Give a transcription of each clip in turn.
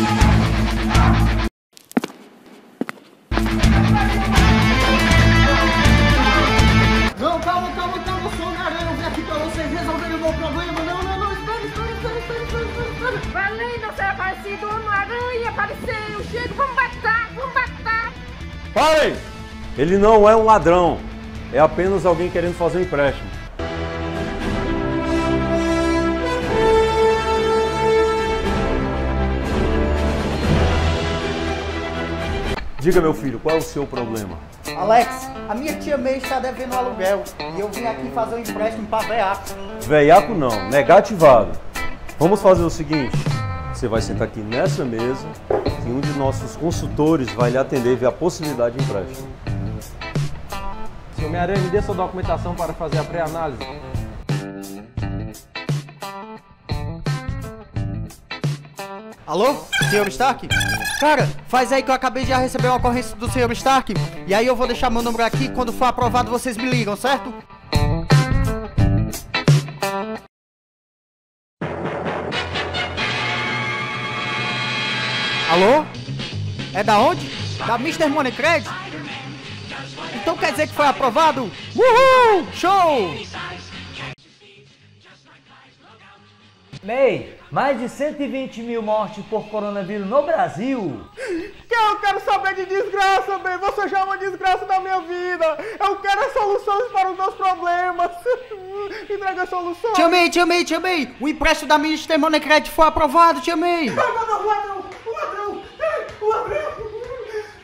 Não, calma, calma, calma, eu sou o Aranha, eu vim aqui pra vocês resolverem o meu problema. Não, não, não, espera, espera, espera, espera, espera, espera, espera. Valendo, você é parecido no aranha, apareceu, chega, vamos matar, vamos matar. Parem! Ele não é um ladrão. É apenas alguém querendo fazer um empréstimo. Diga, meu filho, qual é o seu problema? Alex, a minha tia May está devendo aluguel e eu vim aqui fazer um empréstimo para veaco. Veiaco não, negativado. Vamos fazer o seguinte: você vai sentar aqui nessa mesa e um de nossos consultores vai lhe atender e ver a possibilidade de empréstimo. Senhor Homem-Aranha, me dê sua documentação para fazer a pré-análise. Alô? Senhor Stark? Cara, faz aí que eu acabei de receber uma ocorrência do Senhor Stark. E aí eu vou deixar meu número aqui. Quando for aprovado, vocês me ligam, certo? Alô? É da onde? Da Mr. Money Credit? Então quer dizer que foi aprovado? Uhul! Show! May, mais de 120 mil mortes por coronavírus no Brasil. Eu quero saber de desgraça, bem. Você já é uma desgraça da minha vida. Eu quero as soluções para os meus problemas. Me traga soluções. Tia May, tia May, tia May. O empréstimo da Minister Money Credit foi aprovado, tia May. Não, não, não, o ladrão, o ladrão, o ladrão.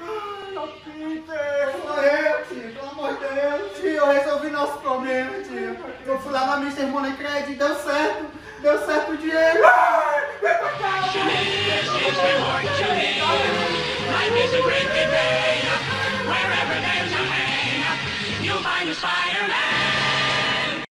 Ai, Peter. Sou eu, tio, pelo amor de Deus. Tio, eu resolvi nosso problema, tio. Eu fui lá na Minister Money Credit e deu certo. Deu certo o dinheiro. Ai, vem pra cá. Life is a great big day. Wherever there's a man, you'll find a Spider-Man.